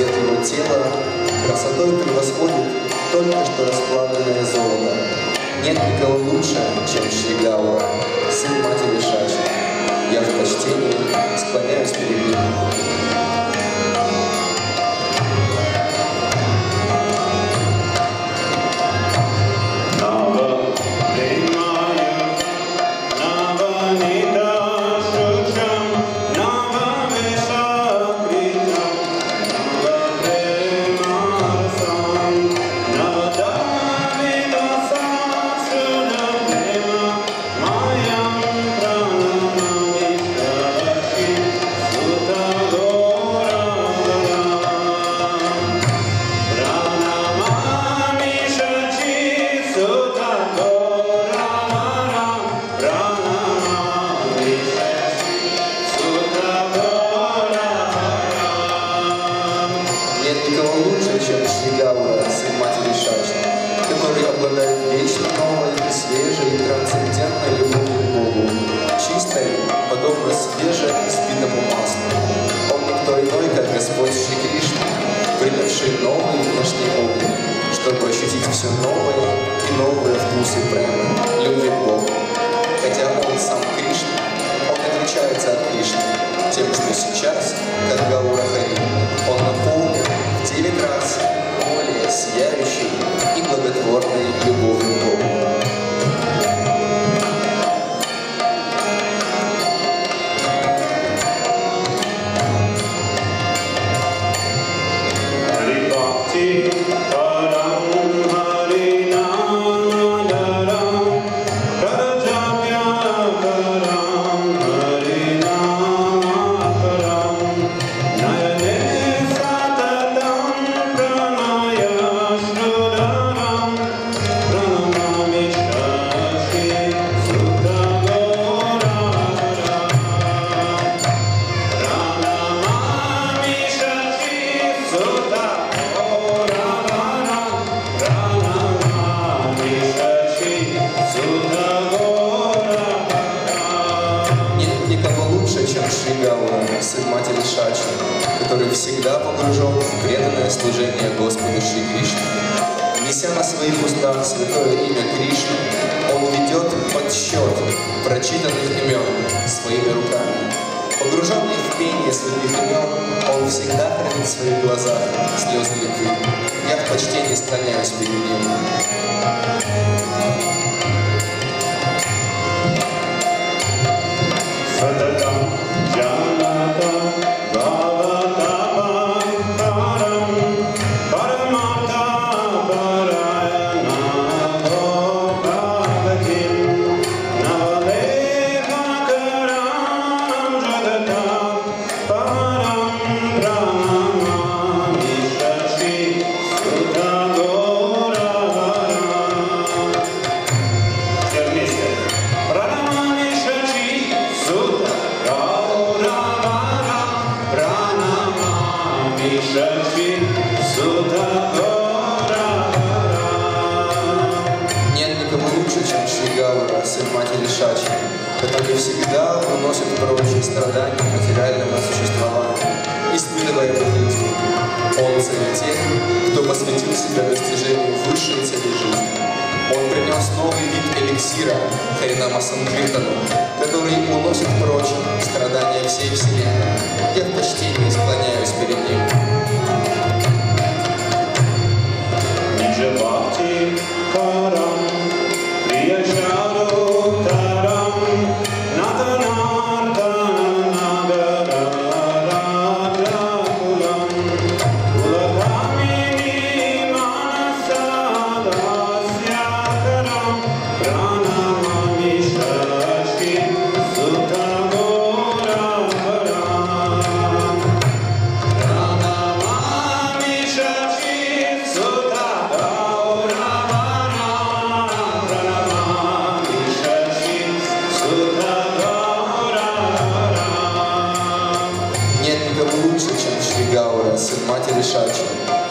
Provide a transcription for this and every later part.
Цвет его тела красотой превосходит только что расплавленное золото. Нет никого лучше, чем Шри Гаура, сын матери Шачи. Я в почтении склоняюсь перед ним. Обладает вечно новой, свежей трансцендентной любовью к Богу, чистой, подобно свежему испитому маслу. Он никто иной, как Господь Шри Кришна, принявший новый внешний облик, чтобы ощутить все новые и новые вкусы према, любви к Богу. Хотя он сам Кришна, он отличается от Кришны тем, что сейчас, как Гаура Хари, он наполнен Гаура, сын матери Шачи, который всегда погружен в преданное служение Господу Шри Кришне. Неся на своих устах святое имя Кришны, он ведет подсчет прочитанных имен своими руками. Погруженный в пение святых имен, он всегда хранит в своих глазах слезы любви. Я в почтении склоняюсь перед ним. Посвятил себя достижению высшей цели жизни. Он принес новый вид эликсира Харинама Санкиртану, который уносит прочь страдания всей Вселенной. Я в почтении склоняюсь перед ним. Pranamami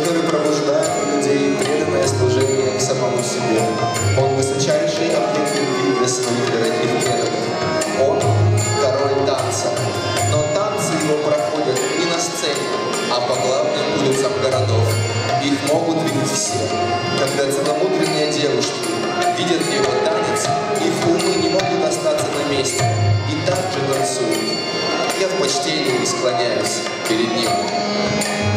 который пробуждает у людей преданное служение самому себе. Он высочайший объект любви для своих дорогих преданных. Он король танца. Но танцы его проходят не на сцене, а по главным улицам городов. Их могут видеть все. Когда целомудренные девушки видят его танец, их умы не могут остаться на месте и также танцуют. Я в почтении склоняюсь перед ним.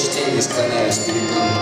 Почтении склоняюсь перед ним.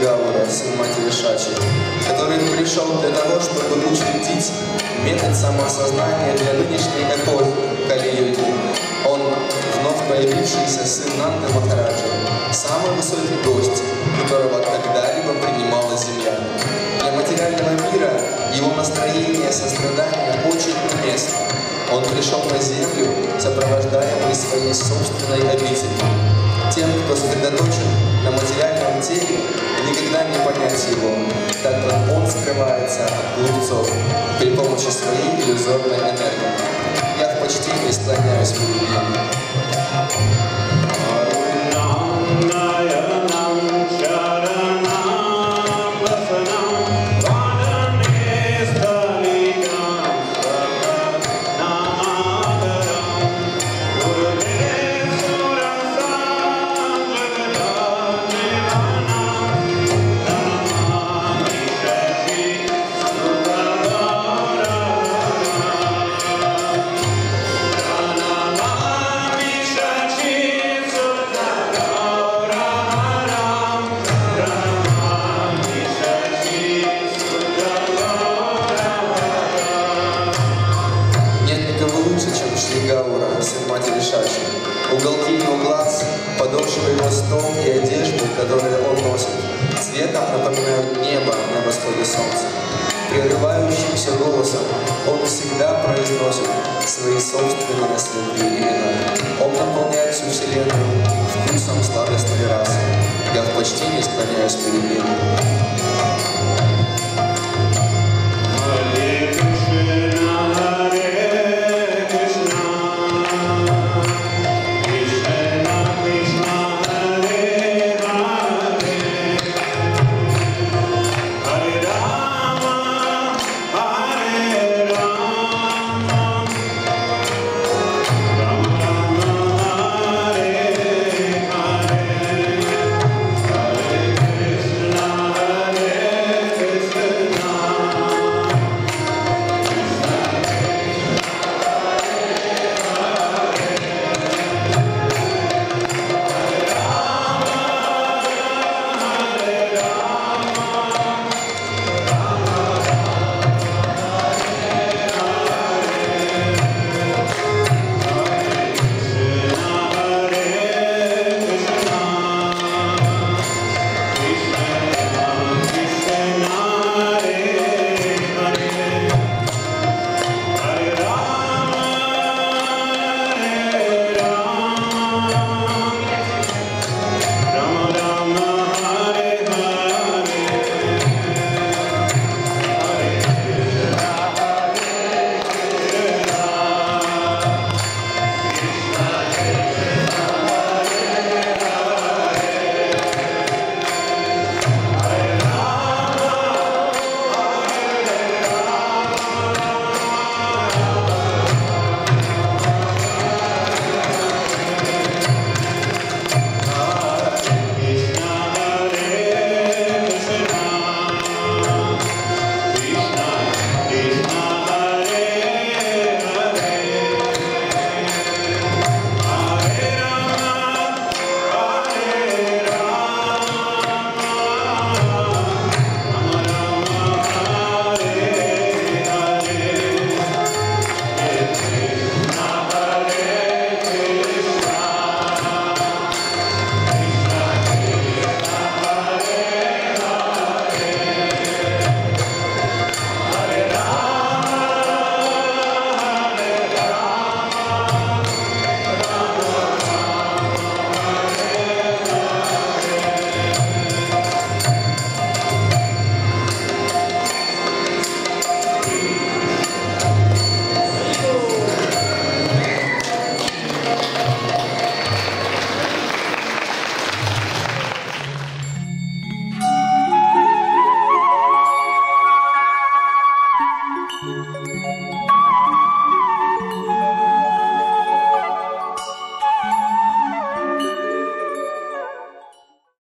Гаура, сын матери Шачи, который пришел для того, чтобы учредить метод самоосознания для нынешней эпохи Кали-юги. Он вновь появившийся сын Нанды Махараджа, самый высокий гость, которого когда-либо принимала Земля. Для материального мира его настроение сострадания очень уместно. Он пришел на Землю, сопровождаемый своей собственной обителью. Тем, кто сосредоточен на материальном теле, никогда не понять его, так как он скрывается от глупцов при помощи своей иллюзорной энергии. Я в почтении склоняюсь перед ним. Нет Прерывающимся голосом он всегда произносит свои собственные святые имена. Он наполняет всю вселенную вкусом сладостной расы. Я в почтении склоняюсь перед ним.